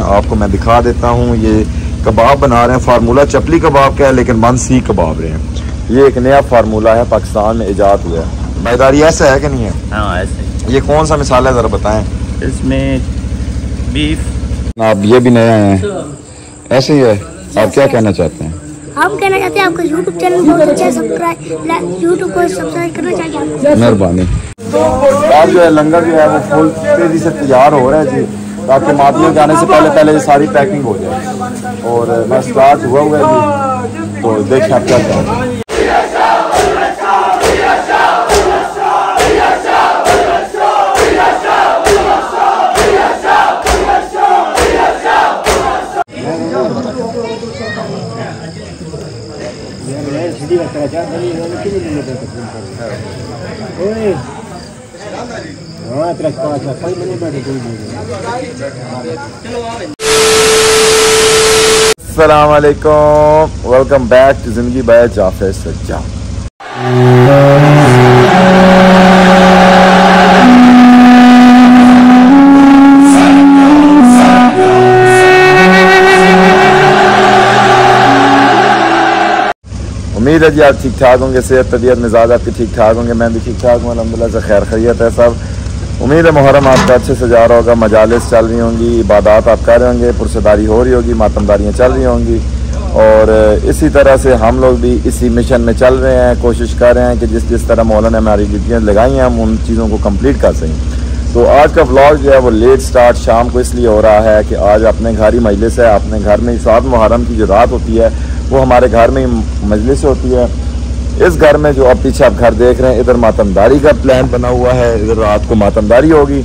हैं आपको मैं दिखा देता हूँ ये कबाब बना रहे हैं फार्मूला चपली कबाब का है लेकिन बन सी कबाब रहे हैं। ये एक नया फार्मूला है पाकिस्तान में ईजाद हुआ है। मैदारी ऐसा है कि नहीं है? हाँ ऐसे। ये कौन सा मिसाल है ज़रा बताएँ। इसमें बीफ। आप ये भी नया हैं। ऐसे ही है। आप क्या कहना चाहते हैं? हम कहना चाहते हैं आपका यूट्यूब चैनल बहुत अच्छा है सब्सक्राइब यूट्यूब को सब्सक्राइब करना चाहिए मेहरबानी। आज जो है लंगर जो है वो फुल तेज़ी से तैयार हो रहा है जी। ताकि मादलियों आने से पहले पहले ये सारी पैकिंग हो जाए और मैं स्टार्ट हुआ हुआ है तो देखें आप क्या करें Assalamualaikum. Welcome back to Zindagi by Jafar Sajja उम्मीद है जी आप ठीक ठाक होंगे, सेहत तबीयत मिजाज आपके ठीक ठाक होंगे, मैं भी ठीक ठाक हूँ अलहमदिल्ला से खैर खैरियत है सब। उम्मीद है मुहर्रम आपका अच्छे से जा रहा होगा, मजालिस चल रही होंगी, इबादत आप कर रहे होंगे, पुरसदारी हो रही होगी, मातमदारियाँ चल रही होंगी। और इसी तरह से हम लोग भी इसी मिशन में चल रहे हैं, कोशिश कर रहे हैं कि जिस जिस तरह मौलाना ने हमारी ड्यूटियाँ लगाई हैं, हम उन चीज़ों को कंप्लीट कर सकें। तो आज का व्लॉग जो है वो लेट स्टार्ट शाम को इसलिए हो रहा है कि आज अपने घर ही मजलिस है, अपने घर में ही सात मुहर्रम की जो रात होती है, वो हमारे घर में ही मजलिस होती है। इस घर में जो आप पीछे आप घर देख रहे हैं, इधर मातमदारी का प्लान बना हुआ है, इधर रात को मातमदारी होगी।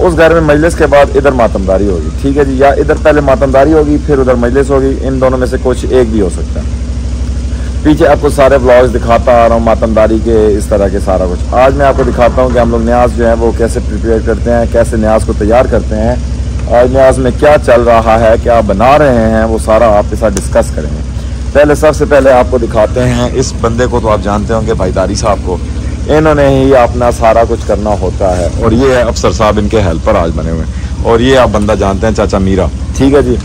उस घर में मजलिस के बाद इधर मातमदारी होगी, ठीक है जी? या इधर पहले मातमदारी होगी, फिर उधर मजलिस होगी, इन दोनों में से कुछ एक भी हो सकता है। पीछे आपको सारे ब्लॉग्स दिखाता आ रहा हूँ, मातमदारी के, इस तरह के सारा कुछ। आज मैं आपको दिखाता हूँ कि हम लोग न्याज जो है, वो कैसे प्रिपेयर करते हैं, कैसे न्याज को तैयार करते हैं। आज न्याज में क्या चल रहा है, क्या बना रहे हैं, वो सारा आपके साथ डिस्कस करेंगे। पहले सबसे पहले आपको दिखाते हैं इस बंदे को तो आप जानते होंगे भाईदारी साहब को। इन्होंने ही अपना सारा कुछ करना होता है। और ये है अफसर साहब इनके हेल्पर आज बने हुए हैं। और ये आप बंदा जानते हैं चाचा मीरा। ठीक है जी।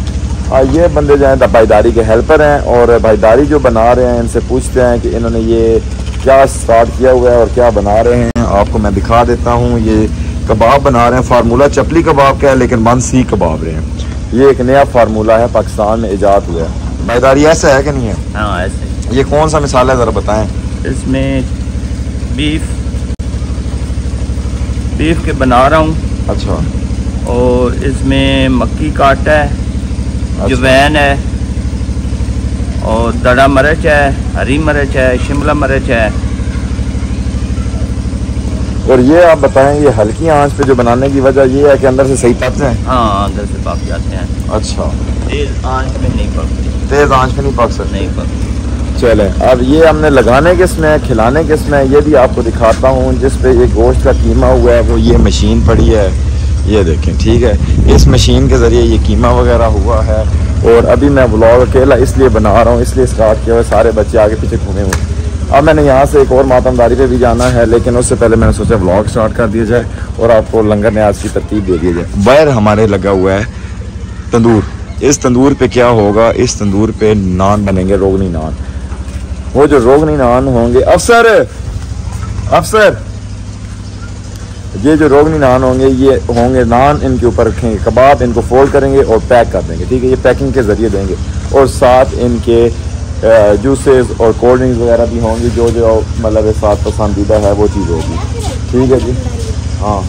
आ, ये बंदे जो हैं भाईदारी के हेल्पर हैं और भाईदारी जो बना रहे हैं इनसे पूछते हैं कि इन्होंने ये क्या स्टार्ट किया हुआ है और क्या बना रहे हैं। आपको मैं दिखा देता हूँ ये कबाब बना रहे हैं फार्मूला चपली कबाब का है लेकिन बन सी कबाब रहे हैं। ये एक नया फार्मूला है पाकिस्तान में ईजाद हुआ है। मैदारी ऐसा है कि नहीं है? हाँ ऐसे ये कौन सा मिसाल है ज़रा बताएँ। इसमें बीफ बीफ के बना रहा हूँ। अच्छा। और इसमें मक्की का आटा है अच्छा। जवैन है और दड़ा मरच है हरी मरच है शिमला मरच है। और ये आप बताएँ ये हल्की आँच पे जो बनाने की वजह ये है कि अंदर से सही पकते हैं? हाँ अंदर से पक जाते हैं। अच्छा। तेज आँच में नहीं पकते। तेज आँच पे नहीं पक सकते। नहीं पकते। चले अब ये हमने लगाने किसमें खिलाने किसमें ये भी आपको दिखाता हूँ जिस पे ये गोश्त का कीमा हुआ है वो ये मशीन पड़ी है। ये देखें ठीक है? इस मशीन के ज़रिए ये कीमा वगैरह हुआ है और अभी मैं ब्लॉग अकेला इसलिए बना रहा हूँ इसलिए स्टार्ट किया हुआ सारे बच्चे आगे पीछे घूमे हुए अब मैंने यहाँ से एक और मातमदारी पे भी जाना है लेकिन उससे पहले मैंने सोचा ब्लॉग स्टार्ट कर दिया जाए और आपको लंगर न्याज की तरतीब दे दी जाए। बैर हमारे लगा हुआ है तंदूर। इस तंदूर पे क्या होगा? इस तंदूर पे नान बनेंगे, रोगनी नान। वो जो रोगनी नान होंगे, अफसर अफसर, ये जो रोगनी नान होंगे, ये होंगे नान इनके ऊपर रखेंगे, कबाब इनको फोल्ड करेंगे और पैक कर देंगे, ठीक है? ये पैकिंग के ज़रिए देंगे। और साथ इनके जूसेस और कोल्ड ड्रिंक्स वगैरह भी होंगी, जो जो मतलब साथ पसंदीदा है, वो चीज़ होगी। ठीक है जी? हाँ।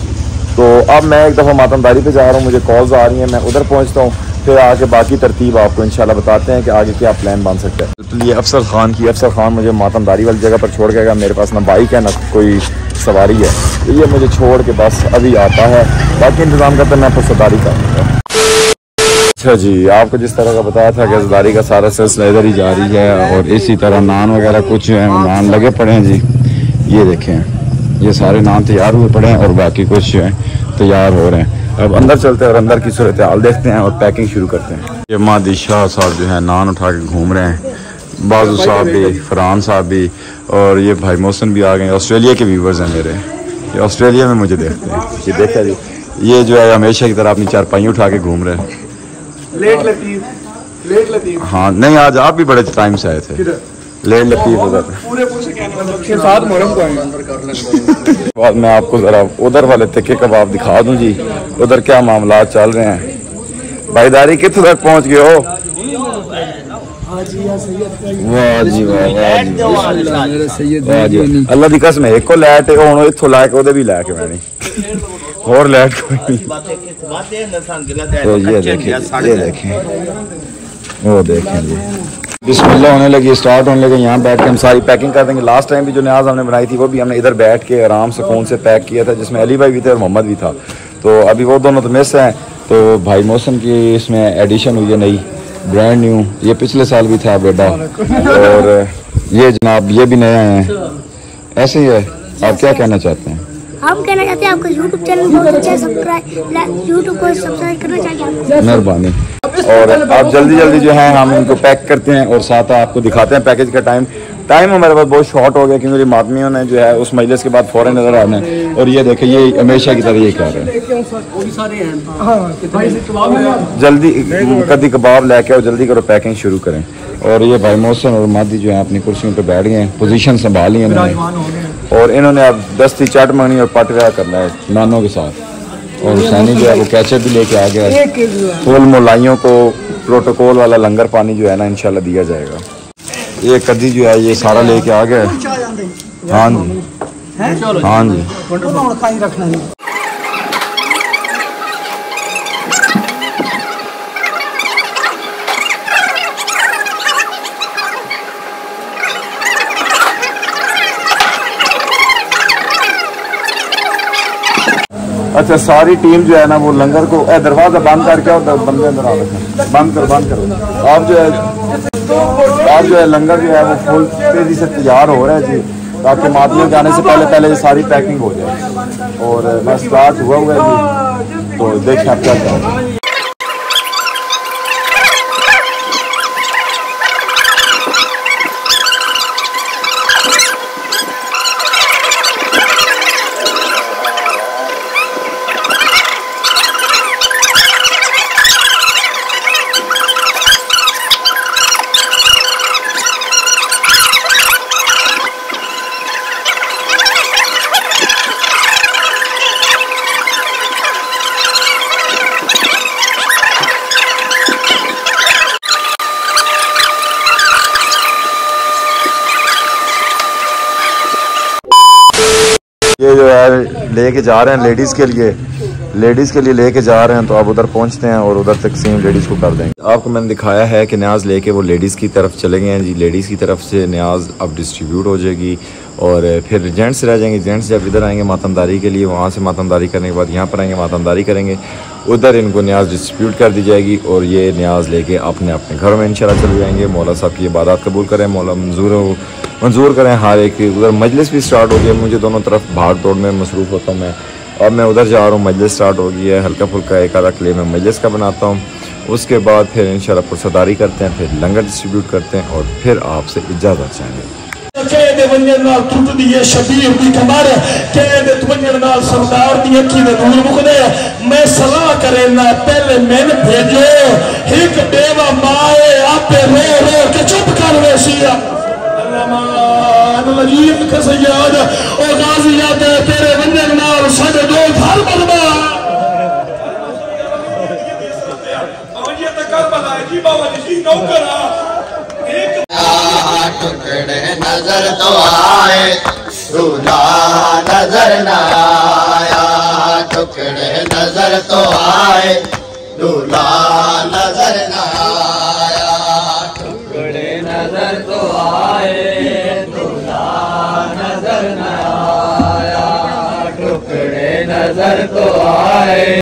तो अब मैं एक दफ़ा मातमदारी पे जा रहा हूँ, मुझे कॉल्स आ रही हैं, मैं उधर पहुँचता हूँ। फिर आगे बाकी तरतीब आपको इंशाल्लाह बताते हैं कि आगे क्या प्लान बन सकता है। तो ये अफसर खान की, अफसर खान मुझे मातमदारी वाली जगह पर छोड़ के गया, मेरे पास ना बाइक है, ना कोई सवारी है। तो ये मुझे छोड़ के बस अभी आता है। बाकी इंतज़ाम करते हैं, मैं पुरसदारी करूँगा अच्छा जी, आपको जिस तरह का बताया था गजदारी का सारा सिलसिला इधर ही जारी है और इसी तरह नान वगैरह कुछ नान लगे पड़े हैं जी। ये देखें, ये सारे नान तैयार हुए पड़े हैं और बाकी कुछ जो है। तैयार हो रहे हैं। अब अंदर चलते हैं और अंदर की सूरत हाल देखते हैं और पैकिंग शुरू करते हैं। ये मादी शाह साहब जो है नान उठा के घूम रहे हैं। बाजू साहब भी फरहान साहब भी और ये भाई मोहसन भी आ गए ऑस्ट्रेलिया के व्यूवर्स हैं मेरे। ये ऑस्ट्रेलिया में मुझे देखते हैं। ये देखा जी। ये जो है हमेशा की तरह अपनी चारपाई उठा के घूम रहे हैं। Late Latif late Latif. हाँ नहीं आज आप भी बड़े टाइम से आए थे। लेट लतीफ हो जाते बाद मैं आपको ज़रा उधर वाले तिक्के कबाब दिखा दूँ जी। उधर क्या मामला चल रहे हैं? भाईदारी कितने तक पहुँच गए हो? अल्लाह दी कसम एक को लैट हूँ इतो ला के ओदे भी ला के और लैट कोई तो ये देखें ये देखें। वो देखें जी। बिस्मिल्लाह होने लगी स्टार्ट होने लगे, यहाँ बैठ के हम सारी पैकिंग कर देंगे। लास्ट टाइम भी जो न्याज हमने बनाई थी, वो भी हमने इधर बैठ के आराम सुकून से पैक किया था, जिसमें अली भाई भी थे और मोहम्मद भी था। तो अभी वो दोनों तो मिस हैं। तो भाई मौसम की इसमें एडिशन हुई है नई ब्रांड न्यू ये पिछले साल भी था, बेटा। और ये जनाब, ये भी नया है। ऐसे ही है। आप क्या कहना चाहते हैं? हम कहना चाहते हैं आपका यूट्यूब चैनल बहुत अच्छा है सब्सक्राइब यूट्यूब को सब्सक्राइब करना चाहिए आपको। मेहरबानी। और आप जल्दी जल्दी जो है हम इनको पैक करते हैं और साथ आपको दिखाते हैं पैकेज का टाइम टाइम हमारे पास बहुत शॉर्ट हो गया क्योंकि मेरी मातमियों ने जो है उस मजलिस के बाद फ़ौरन नज़र आना है। और ये देखें ये हमेशा की तरह ये कर रहे हैं। जल्दी कदी कबाब लेके और जल्दी करो पैकिंग शुरू करें। और ये भाई मोहसन और मादी जो है अपनी कुर्सियों पे बैठ गए हैं पोजीशन संभाल ली इन्होंने और इन्होंने अब दस्ती चाट मांगनी और पटरा करना है। नानों के साथ। और हुसैनी जो है वो कैचअप भी लेके आ गया। है फुल मोलाइयों को प्रोटोकॉल वाला लंगर पानी जो है ना इनशाला दिया जाएगा। ये कदी जो है ये सारा लेके आ गया। है। हाँ जी। हाँ? जी। अच्छा सारी टीम जो है ना, वो लंगर को दरवाज़ा बंद करके और बंदे अंदर आ रखे। बंद करो बंद करो। आप जो है, आप जो है, लंगर जो है, वो फुल तेज़ी से तैयार हो रहा है जी। ताकि मादलियों जाने से पहले पहले सारी पैकिंग हो जाए। और, मैं स्टार्ट हुआ हुआ है जी। तो देखें आप क्या करें ये जो है, लेके जा रहे हैं लेडीज़ के लिए। लेडीज़ के लिए लेके जा रहे हैं तो आप उधर पहुँचते हैं और उधर तकसीम लेडीज़ को कर देंगे। आपको मैंने दिखाया है कि न्याज लेके वो लेडीज़ की तरफ़ चले गए हैं। जी लेडीज़ की तरफ़ से न्याज अब डिस्ट्रीब्यूट हो जाएगी और फिर जेंट्स रह जाएँगे। जेंट्स जब इधर आएँगे मातमदारी के लिए, वहाँ से मातमदारी करने के बाद यहाँ पर आएँगे, मातमदारी करेंगे। उधर इनको न्याज डिस्ट्रीब्यूट कर दी जाएगी और ये न्याज लेके अपने अपने घरों में इंशाल्लाह चले जाएँगे। मौला साहब की इबादत कबूल करें। मौला मंजूर हो मंजूर करें हर एक की उधर मजलिस भी स्टार्ट हो गई है। मुझे दोनों तरफ़ भाग दौड़ में मसरूफ़ होता हूँ मैं। अब मैं उधर जा रहा हूँ, मजलिस स्टार्ट हो गई है। हल्का फुल्का एक आधा क्ले में मजलिस का बनाता हूँ। उसके बाद फिर इंशाल्लाह पुरसदारी करते हैं, फिर लंगर डिस्ट्रीब्यूट करते हैं और फिर आपसे इजाज़त चाहेंगे। के चुप कर वैसिया लजीम का सयाद और गाजी याद तेरे वंजन नाल साडे दो घर बर्बाद ये तो कर बताए जी बाबा जी नौकर टुकड़े नज़र तो आए दूल्हा नज़र न आया। टुकड़े नज़र तो आए दूल्हा नज़र न आया। टुकड़े नज़र तो आए। नज़र तो आए।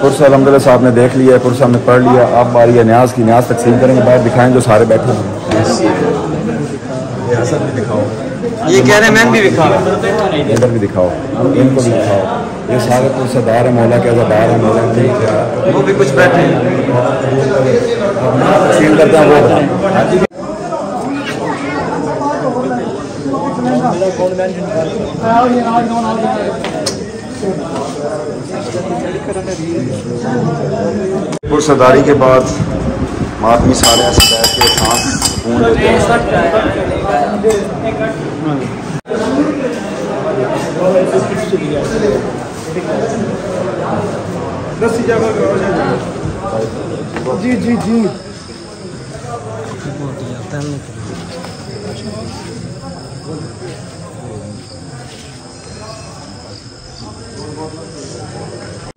पुरसा अलहमदिल्ला साहब ने देख लिया है पुरसा हमने पढ़ लिया आप बारी है न्याज की न्याज तकसीम करेंगे बाहर दिखाएँ जो सारे बैठे हैं। ये कह रहे हैं भी दिखा इधर भी दिखाओ इनको भी दिखाओ। ये सारे पुरसादार हैं मौला के अजादार हैं मौला है वो भी कुछ बैठे हैं। तकसीम करते हैं वो पुरसदारी के बाद आदमी सारे ऐसे बैठ के सांस सुकून लेते हैं। जी जी।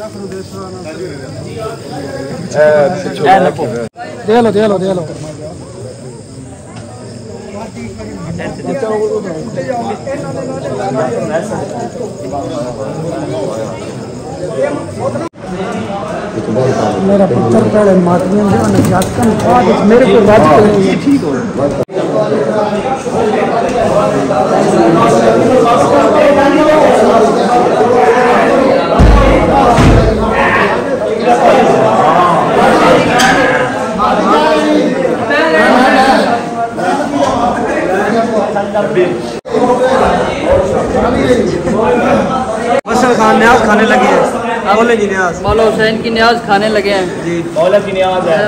मेरा पुत्र पहले मातमी है और जातकन बाद मेरे को राज करेंगे ठीक हो खान न्याज खाने लगे बोले जी न्याज। मौला हुसैन की न्याज खाने लगे हैं। जी। मौला की न्याज है।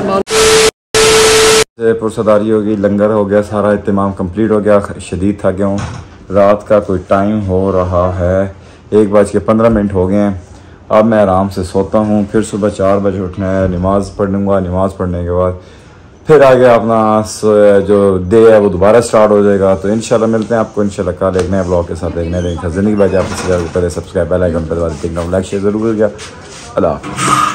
पुरसदारी हो गई लंगर हो गया सारा इतमाम कंप्लीट हो गया शदीद था गया हूँ रात का कोई टाइम हो रहा है। एक बज के पंद्रह मिनट हो गए हैं। अब मैं आराम से सोता हूँ फिर सुबह चार बजे उठना है नमाज़ पढ़ लूँगा नमाज़ पढ़ने के बाद फिर आगे अपना जो डे है वो दोबारा स्टार्ट हो जाएगा। तो इंशाल्लाह मिलते हैं आपको, इंशाल्लाह कल एक नए ब्लॉग के साथ, एक नए ज़िंदगी बजे आपसे पहले सब्सक्राइब बेल आइकन पर लाइक शेयर ज़रूर हो गया अल्लाह